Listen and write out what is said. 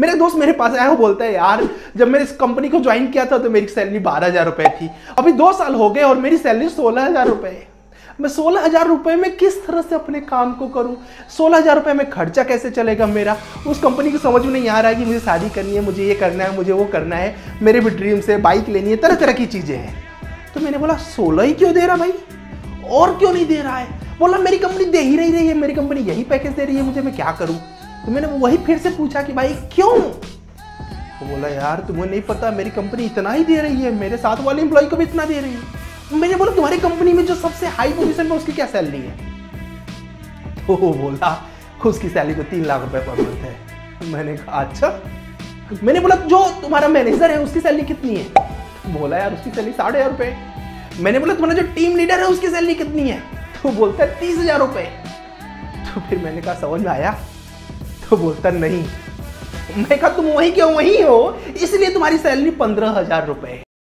मेरा दोस्त मेरे पास आया, वो बोलता है, यार, जब मैंने इस कंपनी को ज्वाइन किया था तो मेरी सैलरी बारह हज़ार रुपए थी। अभी दो साल हो गए और मेरी सैलरी सोलह हज़ार रुपए है। मैं सोलह हज़ार रुपए में किस तरह से अपने काम को करूँ? सोलह हज़ार रुपए में खर्चा कैसे चलेगा मेरा? उस कंपनी को समझ में नहीं आ रहा है कि मुझे शादी करनी है, मुझे ये करना है, मुझे वो करना है, मेरे भी ड्रीम्स है बाइक लेनी है तरह तरह की चीज़ें हैं। तो मैंने बोला, सोलह ही क्यों दे रहा भाई? और क्यों नहीं दे रहा है? बोला, मेरी कंपनी दे ही रही है, मेरी कंपनी यही पैकेज दे रही है, मुझे मैं क्या करूँ? तो मैंने वही फिर से पूछा कि भाई, क्यों? तो बोला, यार, तुम्हें नहीं पता, मेरी कंपनी इतना ही दे रही है, मेरे साथ वाले एम्प्लॉय को भी इतना दे रही है। मैंने बोला, तुम्हारी कंपनी में जो सबसे हाई पोजीशन में उसकी क्या सैलरी है? तो बोला उसकी सैलरी तो तीन लाख रुपए पर मंथ है। मैंने कहा अच्छा। मैंने बोला, जो तुम्हारा मैनेजर है, उसकी सैलरी कितनी है? बोला, यार, उसकी सैलरी साढ़े हज़ार रुपए मैंने बोला, तुम्हारा जो टीम लीडर है, उसकी सैलरी कितनी है? तो बोलता है तीस हज़ार रुपए तो फिर मैंने कहा, समझ में आया? तो बोलता, नहीं। मैं कहा, तुम वही क्यों, वही हो? इसलिए तुम्हारी सैलरी पंद्रह हज़ार रुपए है।